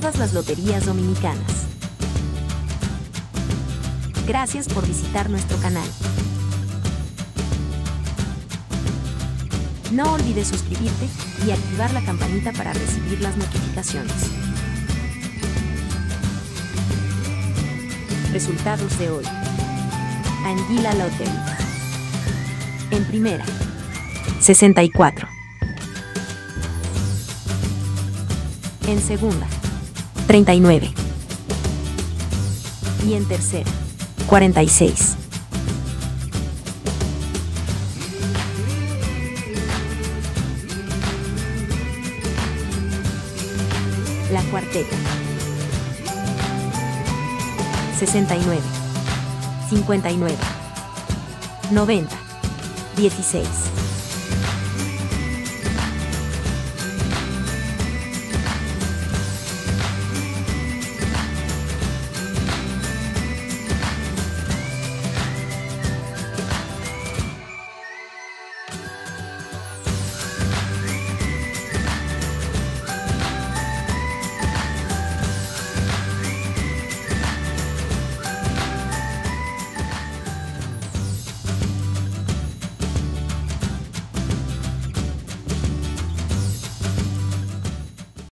todas las loterías dominicanas. Gracias por visitar nuestro canal. No olvides suscribirte y activar la campanita para recibir las notificaciones. Resultados de hoy. Anguila Lottery. En primera. 64. En segunda. 39. Y en tercera. 46. La cuarteta. 69. 59. 90. 16.